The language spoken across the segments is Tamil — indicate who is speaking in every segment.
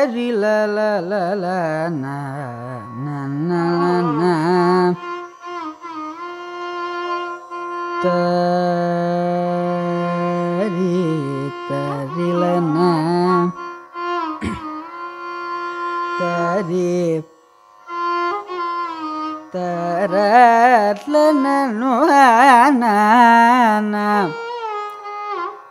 Speaker 1: hari la la la la na na na na na tari tari la na ta ri ta ra la na no na na na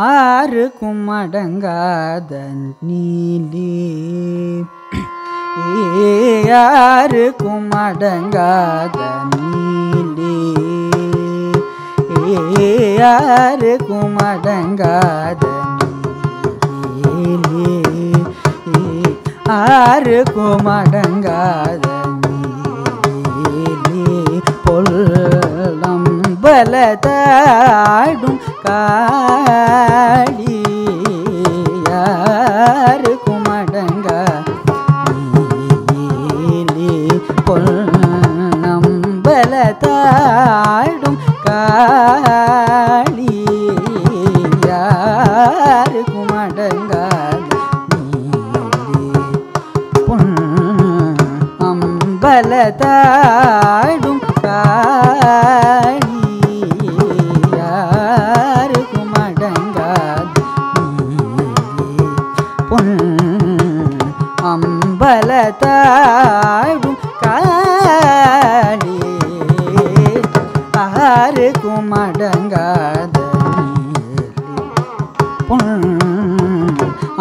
Speaker 1: ஆறுக்கும் அடங்காத நீலி. யாருக்கும் அடங்காத நீலி. யாருக்கும் அடங்காத நீலி. ஆருக்கும் அடங்காத நீலி. பொல்லம் பலதாடும் அம்பலதாடும் காளி யாருக்கும் அடங்காத. பொன் அம்பலதாடும் காளி ஆருக்கும் அடங்காத. பொன்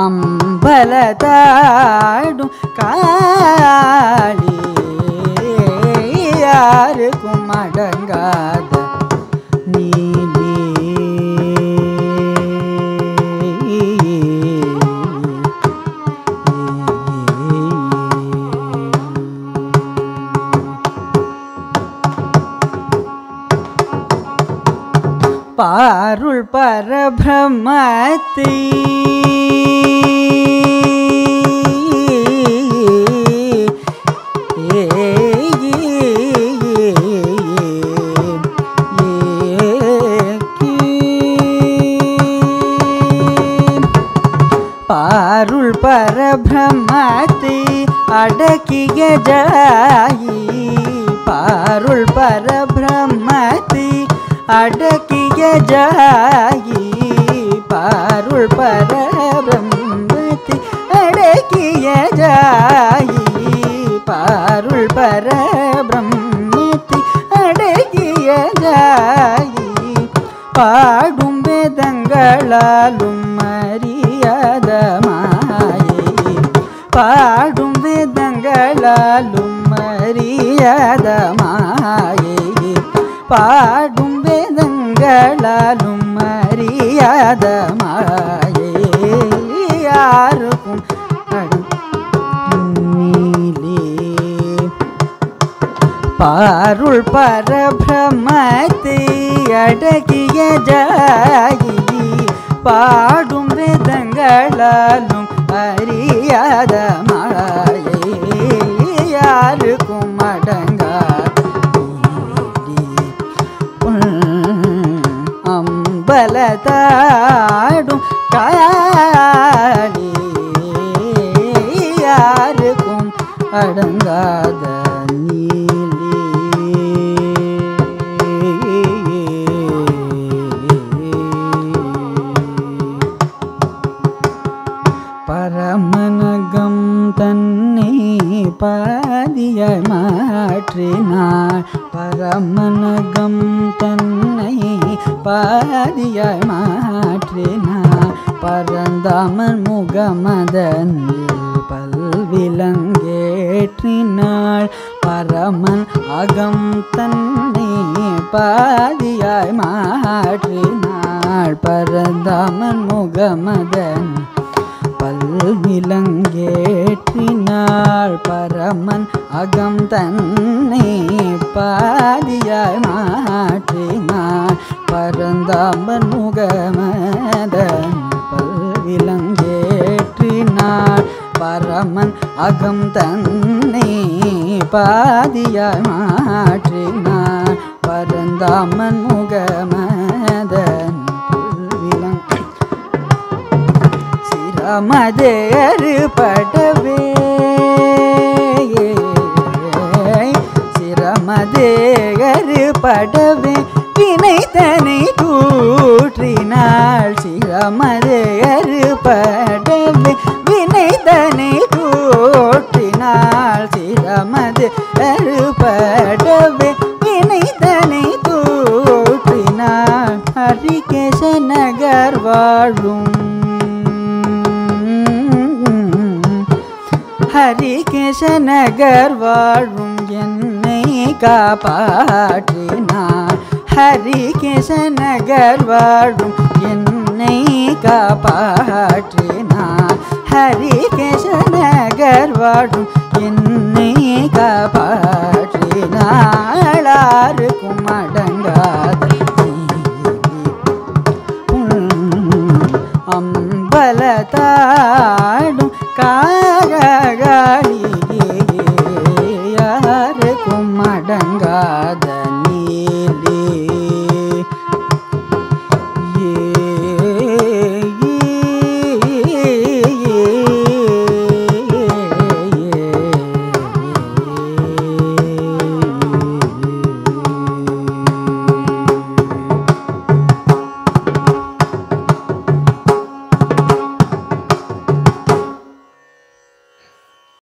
Speaker 1: அம்பலதாடும் காளி அடங்காத நீலி பாருள் பரபிரமத்தை பாருள் பரபிரமத்தை அடக்கிய ஜாயி பாருள் பரபிரமத்தை அடக்கிய ஜாயி பாருள் பரபிரமத்தை அடக்கிய ஜாயி பாருள் பரபிரமத்தை அடக்கிய ஜாயி பாடும் வேதங்களாலும் அறியாத பாடும் வேதங்களாலும் அறியாத மாயை பாடும் வேதங்களாலும் அறியாத மாயை யாருக்கும் நீலே பாருள் பரபிரமத்தை அடக்கிய ஜாயி பாடும் வேதங்களாலும் அறியாத மாயை யாருக்கும் அடங்காத நீலி. அம்பலதாடும் காளி யாருக்கும் அடங்காத பாதியாய் மாற்றினா பரந்தாமன் முகமதன் பல்விலங்கேற்றினாள். பரமன் அகம் தன்னை பாதியாய் மாற்றினாள். பரந்தாமன் முகமதன் பல்விலங்கேற்றினாள். பரமன் அகம் தன்னை பாதியாய் மாற்ற பரந்தாமன் முகமதன் பல்விலங்கேற்றினாள் பரமன் அகம் தன்னை பாதியாய் மாற்றினாள் பரந்தாமன் முகமதன் பல்விலங். சிரமதேறு படவே சிரமதேகரு படவே வினைத்தனை கூற்றினாள் சிரமதேகரு படவே வினைதனை கூற்றினாள் சிரமதேகரு படவே வினைதனை கூற்றினாள் ஹரிகேச நகர் வாழும். ஹரிகேச நகர் வாழும். என்னை காப்பாற்றினார் ஹரிகேச நகர் வாழும். என்னை காப்பாற்றினார். ஹரிகேச நகர் வாழும். என்னை காப்பாற்றினாளாருக்கும் அடங்காத அம்பலத்தாடும் காகாளி யாருக்கும் அடங்காத